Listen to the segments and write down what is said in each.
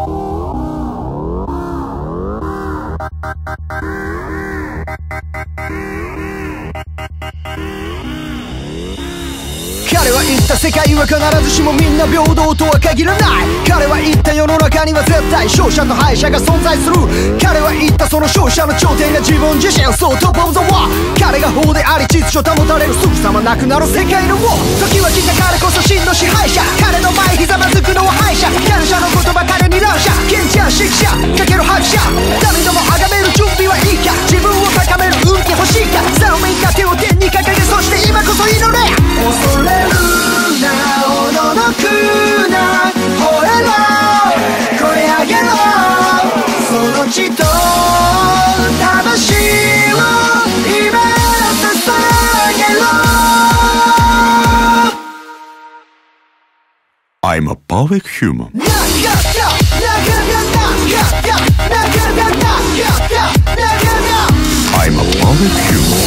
彼は言った世界は必ずしもみんな平等とは限らない。彼は言った世の中には絶対勝者と敗者が存在する。彼は言ったその勝者の頂点が自分自身そうトップオブザワー。彼が法であり秩序保たれる。すぐさまなくなる世界の王。時は来た彼こそ真の支配者。彼の前ひ Perfect human. I'm a perfect human.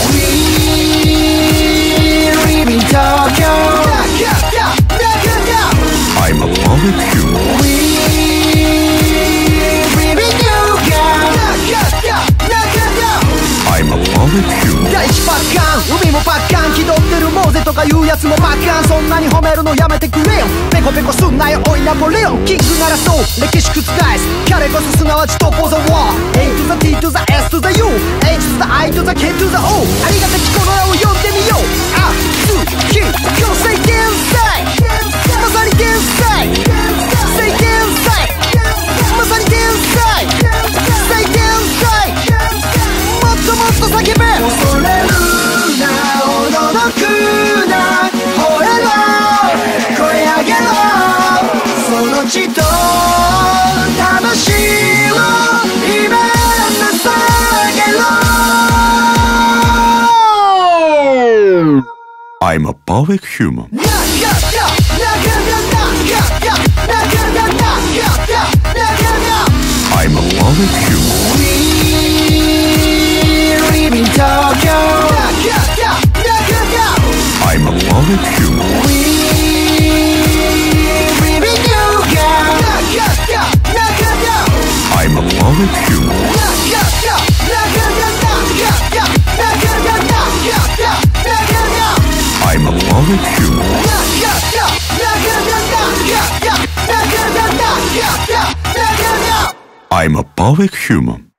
I'm a perfect human. I'm a perfect human. ッカン。海もパッカン。気取ってるモーゼとかいうやつもパッカン。そんなに褒めるのやめてくれよ。ペコペコすんなよおいナポレオン。キングならそう。歴史覆す。彼こそすなわちトップオブザワー。A to the T to the S to the U H to the I to the K to the O ありがたきこの名を呼んでみよう。あつきこの say 天才まさに天才 Say 天才まさに天才 Say 天才もっともっと叫べ。I'm a perfect human. I'm a perfect human. We live in Tokyo. I'm a perfect human. We in I'm a perfect human. I'm a perfect human. I'm a perfect human.